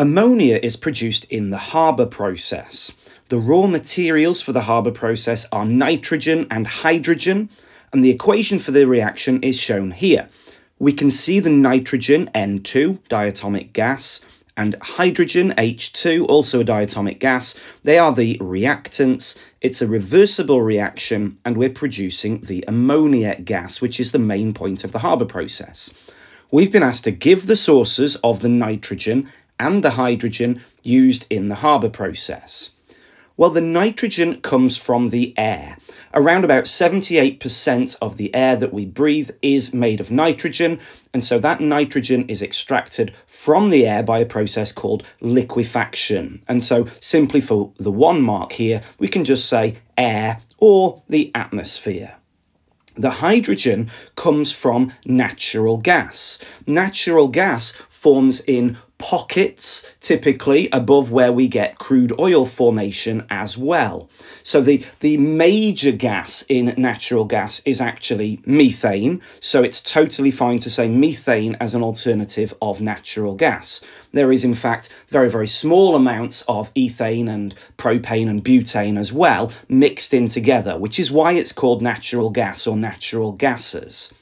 Ammonia is produced in the Haber process. The raw materials for the Haber process are nitrogen and hydrogen, and the equation for the reaction is shown here. We can see the nitrogen N2, diatomic gas, and hydrogen H2, also a diatomic gas. They are the reactants. It's a reversible reaction, and we're producing the ammonia gas, which is the main point of the Haber process. We've been asked to give the sources of the nitrogen and the hydrogen used in the Haber process? Well, the nitrogen comes from the air. Around about 78% of the air that we breathe is made of nitrogen, and so that nitrogen is extracted from the air by a process called liquefaction. And so simply for the one mark here, we can just say air or the atmosphere. The hydrogen comes from natural gas. Natural gas forms in pockets, typically above where we get crude oil formation as well. So the, the major gas in natural gas is actually methane, so it's totally fine to say methane as an alternative of natural gas. There is in fact very, very small amounts of ethane and propane and butane as well mixed in together, which is why it's called natural gas or natural gases.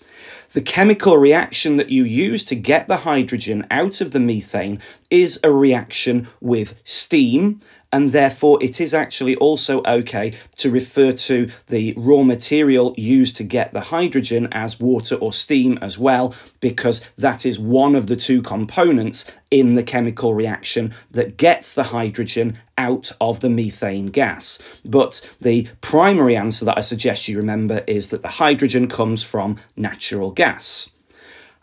The chemical reaction that you use to get the hydrogen out of the methane is a reaction with steam, and therefore it is actually also okay to refer to the raw material used to get the hydrogen as water or steam as well, because that is one of the two components in the chemical reaction that gets the hydrogen out of the methane gas. But the primary answer that I suggest you remember is that the hydrogen comes from natural gas.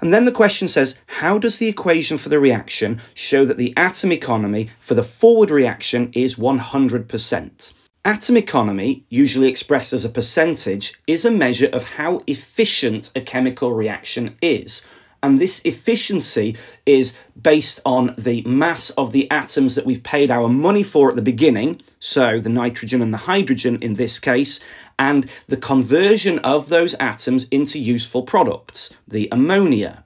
And then the question says, how does the equation for the reaction show that the atom economy for the forward reaction is 100%? Atom economy, usually expressed as a percentage, is a measure of how efficient a chemical reaction is. And this efficiency is based on the mass of the atoms that we've paid our money for at the beginning, so the nitrogen and the hydrogen in this case, and the conversion of those atoms into useful products, the ammonia.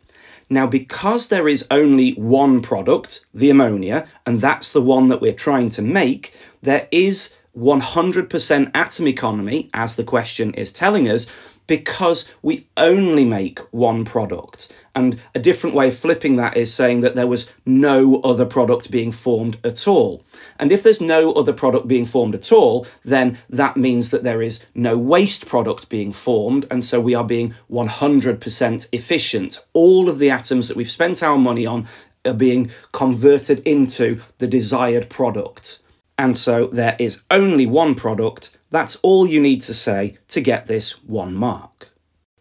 Now, because there is only one product, the ammonia, and that's the one that we're trying to make, there is 100% atom economy, as the question is telling us, because we only make one product. And a different way of flipping that is saying that there was no other product being formed at all. And if there's no other product being formed at all, then that means that there is no waste product being formed. And so we are being 100% efficient. All of the atoms that we've spent our money on are being converted into the desired product. And so there is only one product. That's all you need to say to get this one mark.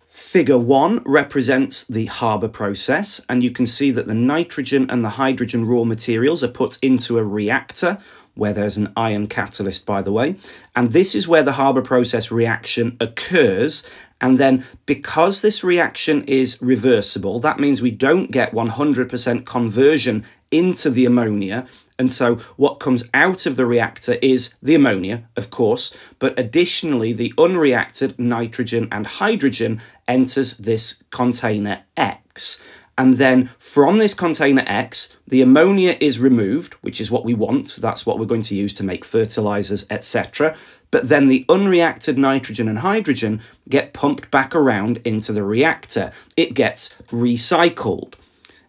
Figure 1 represents the Haber process, and you can see that the nitrogen and the hydrogen raw materials are put into a reactor, where there's an iron catalyst, by the way. And this is where the Haber process reaction occurs. And then because this reaction is reversible, that means we don't get 100% conversion into the ammonia. And so what comes out of the reactor is the ammonia, of course, but additionally the unreacted nitrogen and hydrogen enters this container X. And then from this container X, the ammonia is removed, which is what we want. That's what we're going to use to make fertilizers, etc. But then the unreacted nitrogen and hydrogen get pumped back around into the reactor. It gets recycled.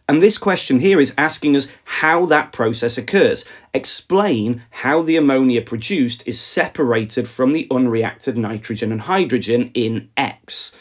And this question here is asking us how that process occurs. Explain how the ammonia produced is separated from the unreacted nitrogen and hydrogen in X.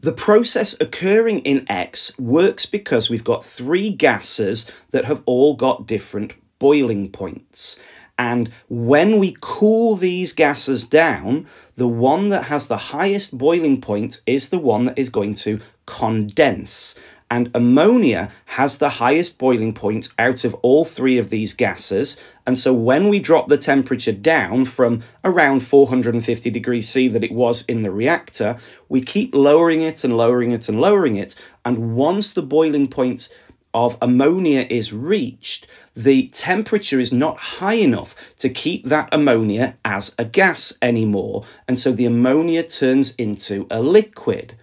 The process occurring in X works because we've got three gases that have all got different boiling points. And when we cool these gases down, the one that has the highest boiling point is the one that is going to condense and ammonia has the highest boiling point out of all three of these gases. And so when we drop the temperature down from around 450 degrees C that it was in the reactor, we keep lowering it and lowering it and lowering it. And once the boiling point of ammonia is reached, the temperature is not high enough to keep that ammonia as a gas anymore. And so the ammonia turns into a liquid.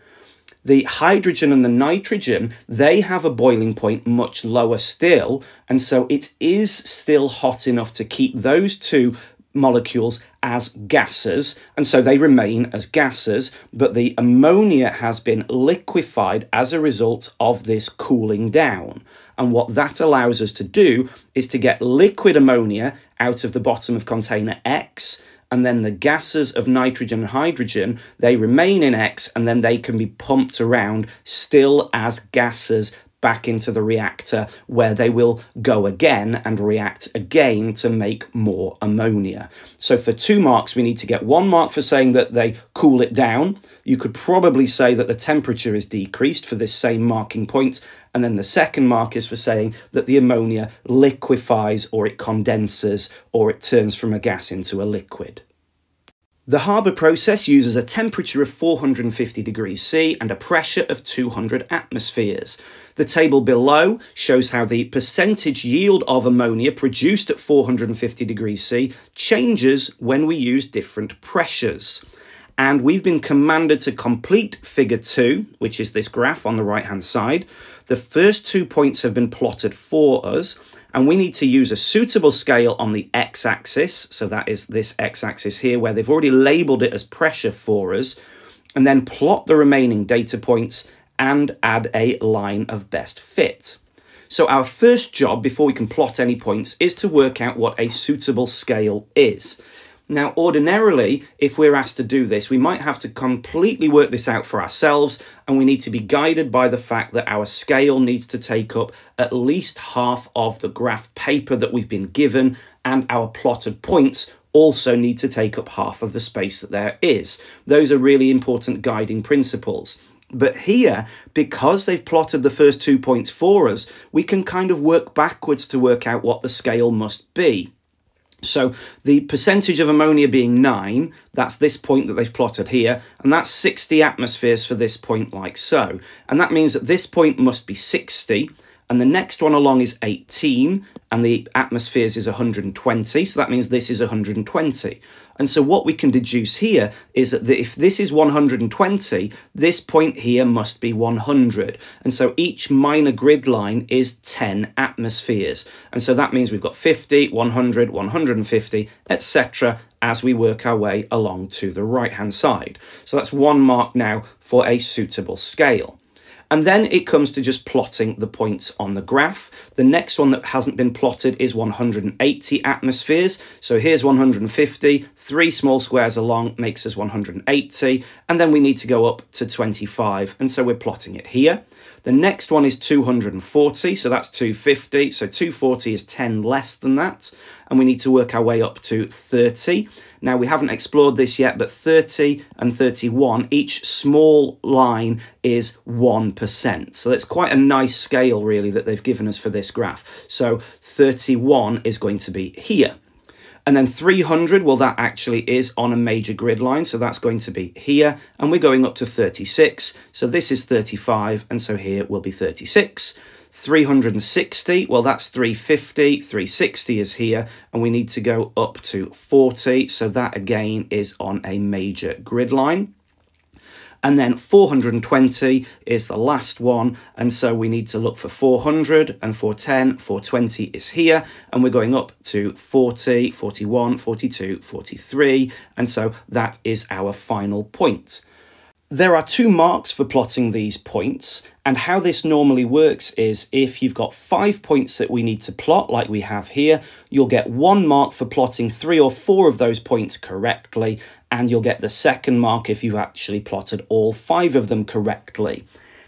The hydrogen and the nitrogen, they have a boiling point much lower still, and so it is still hot enough to keep those two molecules as gases, and so they remain as gases, but the ammonia has been liquefied as a result of this cooling down. And what that allows us to do is to get liquid ammonia out of the bottom of container X, and then the gases of nitrogen and hydrogen, they remain in X, and then they can be pumped around still as gases back into the reactor where they will go again and react again to make more ammonia. So for two marks, we need to get one mark for saying that they cool it down. You could probably say that the temperature is decreased for this same marking point, and then the second mark is for saying that the ammonia liquefies or it condenses or it turns from a gas into a liquid. The Haber process uses a temperature of 450 degrees C and a pressure of 200 atmospheres. The table below shows how the percentage yield of ammonia produced at 450 degrees C changes when we use different pressures. And we've been commanded to complete figure 2, which is this graph on the right hand side. The first two points have been plotted for us, and we need to use a suitable scale on the x-axis, so that is this x-axis here, where they've already labelled it as pressure for us, and then plot the remaining data points and add a line of best fit. So our first job before we can plot any points is to work out what a suitable scale is. Now, ordinarily, if we're asked to do this, we might have to completely work this out for ourselves, and we need to be guided by the fact that our scale needs to take up at least half of the graph paper that we've been given, and our plotted points also need to take up half of the space that there is. Those are really important guiding principles. But here, because they've plotted the first two points for us, we can kind of work backwards to work out what the scale must be. So the percentage of ammonia being 9, that's this point that they've plotted here, and that's 60 atmospheres for this point like so. And that means that this point must be 60, and the next one along is 18, and the atmospheres is 120, so that means this is 120. And so what we can deduce here is that if this is 120, this point here must be 100. And so each minor grid line is 10 atmospheres. And so that means we've got 50, 100, 150, etc. as we work our way along to the right-hand side. So that's one mark now for a suitable scale. And then it comes to just plotting the points on the graph. The next one that hasn't been plotted is 180 atmospheres. So here's 150, three small squares along makes us 180, and then we need to go up to 25, and so we're plotting it here. The next one is 240, so that's 250. So 240 is 10 less than that. And we need to work our way up to 30. Now, we haven't explored this yet, but 30 and 31, each small line is 1%. So that's quite a nice scale, really, that they've given us for this graph. So 31 is going to be here. And then 300, well, that actually is on a major grid line, so that's going to be here. And we're going up to 36, so this is 35, and so here will be 36. 360, well, that's 350. 360 is here, and we need to go up to 40, so that again is on a major grid line. And then 420 is the last one. And so we need to look for 400 and 410, 420 is here. And we're going up to 40, 41, 42, 43. And so that is our final point. There are two marks for plotting these points, and how this normally works is if you've got five points that we need to plot, like we have here, you'll get one mark for plotting three or four of those points correctly, and you'll get the second mark if you've actually plotted all five of them correctly.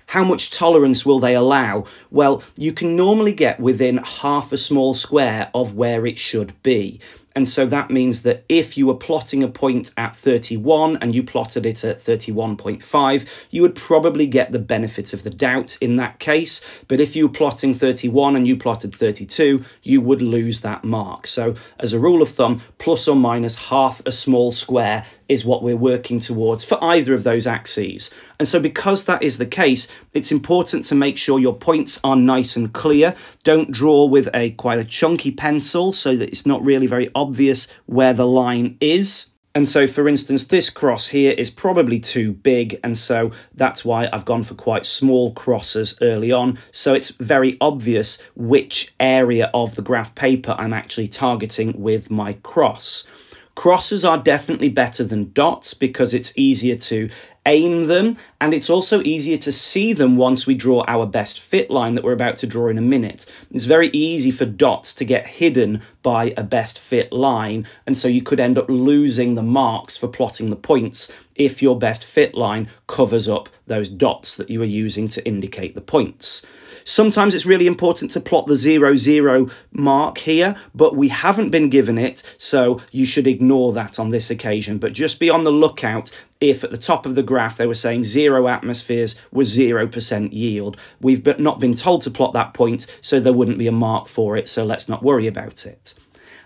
How much tolerance will they allow? Well, you can normally get within half a small square of where it should be. And so that means that if you were plotting a point at 31 and you plotted it at 31.5, you would probably get the benefit of the doubt in that case. But if you were plotting 31 and you plotted 32, you would lose that mark. So as a rule of thumb, plus or minus half a small square is what we're working towards for either of those axes. And so because that is the case, it's important to make sure your points are nice and clear. Don't draw with a quite a chunky pencil so that it's not really very obvious where the line is. And so, for instance, this cross here is probably too big, and so that's why I've gone for quite small crosses early on. So it's very obvious which area of the graph paper I'm actually targeting with my cross. Crosses are definitely better than dots because it's easier to aim them and it's also easier to see them once we draw our best fit line that we're about to draw in a minute. It's very easy for dots to get hidden by a best fit line and so you could end up losing the marks for plotting the points if your best fit line covers up those dots that you are using to indicate the points. Sometimes it's really important to plot the zero zero mark here, but we haven't been given it, so you should ignore that on this occasion. But just be on the lookout if at the top of the graph they were saying zero atmospheres was 0% yield. We've not been told to plot that point, so there wouldn't be a mark for it, so let's not worry about it.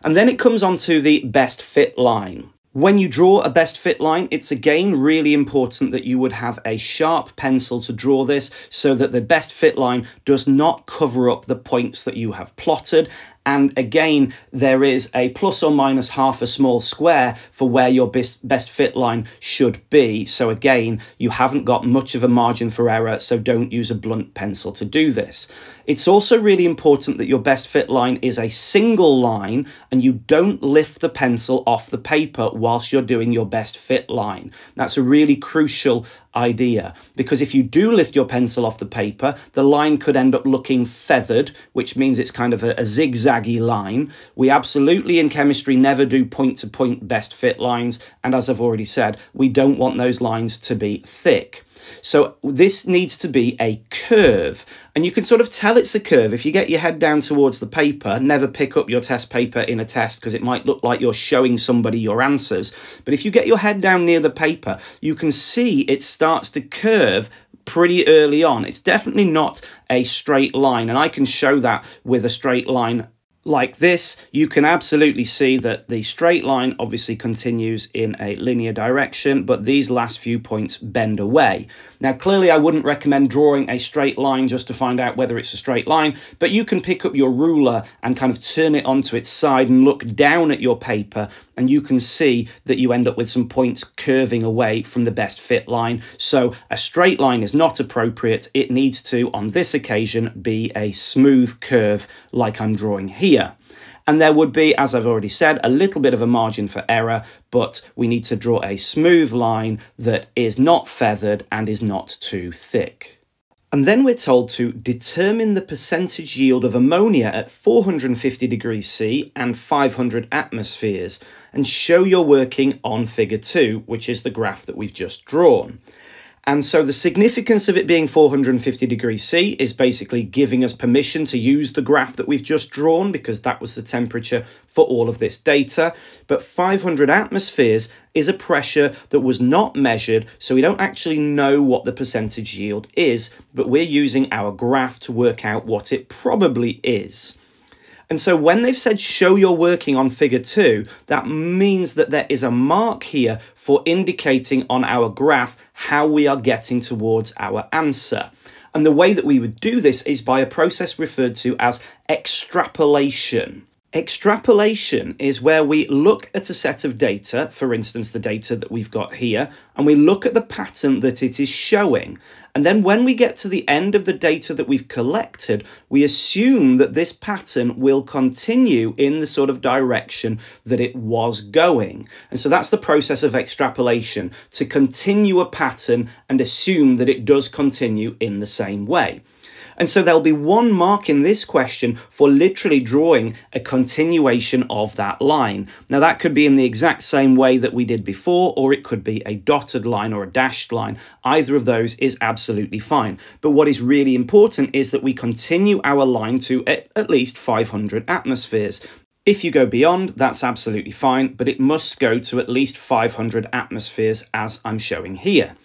And then it comes on to the best fit line. When you draw a best fit line, it's again really important that you would have a sharp pencil to draw this so that the best fit line does not cover up the points that you have plotted and again, there is a plus or minus half a small square for where your best, best fit line should be. So again, you haven't got much of a margin for error, so don't use a blunt pencil to do this. It's also really important that your best fit line is a single line and you don't lift the pencil off the paper whilst you're doing your best fit line. That's a really crucial idea because if you do lift your pencil off the paper, the line could end up looking feathered, which means it's kind of a, a zigzaggy line. We absolutely in chemistry never do point to point best fit lines. And as I've already said, we don't want those lines to be thick. So this needs to be a curve. And you can sort of tell it's a curve. If you get your head down towards the paper, never pick up your test paper in a test because it might look like you're showing somebody your answers. But if you get your head down near the paper, you can see it starts to curve pretty early on. It's definitely not a straight line, and I can show that with a straight line like this, you can absolutely see that the straight line obviously continues in a linear direction, but these last few points bend away. Now, clearly I wouldn't recommend drawing a straight line just to find out whether it's a straight line, but you can pick up your ruler and kind of turn it onto its side and look down at your paper, and you can see that you end up with some points curving away from the best fit line. So a straight line is not appropriate. It needs to, on this occasion, be a smooth curve like I'm drawing here And there would be, as I've already said, a little bit of a margin for error, but we need to draw a smooth line that is not feathered and is not too thick. And then we're told to determine the percentage yield of ammonia at 450 degrees C and 500 atmospheres, and show your working on figure 2, which is the graph that we've just drawn. And so the significance of it being 450 degrees C is basically giving us permission to use the graph that we've just drawn because that was the temperature for all of this data. But 500 atmospheres is a pressure that was not measured, so we don't actually know what the percentage yield is, but we're using our graph to work out what it probably is. And so when they've said show your working on figure two, that means that there is a mark here for indicating on our graph how we are getting towards our answer. And the way that we would do this is by a process referred to as extrapolation. Extrapolation is where we look at a set of data, for instance, the data that we've got here, and we look at the pattern that it is showing. And then when we get to the end of the data that we've collected, we assume that this pattern will continue in the sort of direction that it was going. And so that's the process of extrapolation, to continue a pattern and assume that it does continue in the same way. And so there'll be one mark in this question for literally drawing a continuation of that line. Now that could be in the exact same way that we did before, or it could be a dotted line or a dashed line. Either of those is absolutely fine. But what is really important is that we continue our line to at least 500 atmospheres. If you go beyond, that's absolutely fine, but it must go to at least 500 atmospheres as I'm showing here.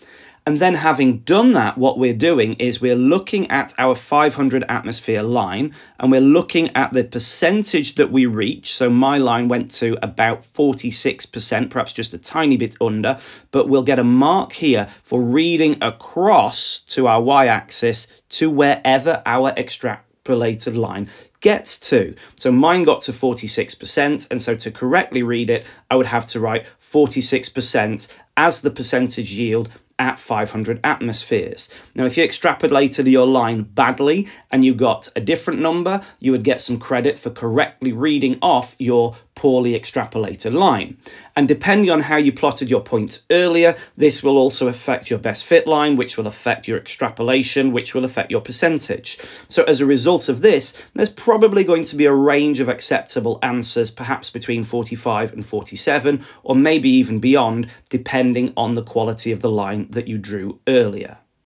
And then having done that, what we're doing is we're looking at our 500 atmosphere line and we're looking at the percentage that we reach. So my line went to about 46%, perhaps just a tiny bit under, but we'll get a mark here for reading across to our y-axis to wherever our extrapolated line gets to. So mine got to 46%, and so to correctly read it, I would have to write 46% as the percentage yield at 500 atmospheres. Now, if you extrapolated your line badly and you got a different number, you would get some credit for correctly reading off your poorly extrapolated line. And depending on how you plotted your points earlier, this will also affect your best fit line, which will affect your extrapolation, which will affect your percentage. So as a result of this, there's probably going to be a range of acceptable answers, perhaps between 45 and 47, or maybe even beyond, depending on the quality of the line that you drew earlier.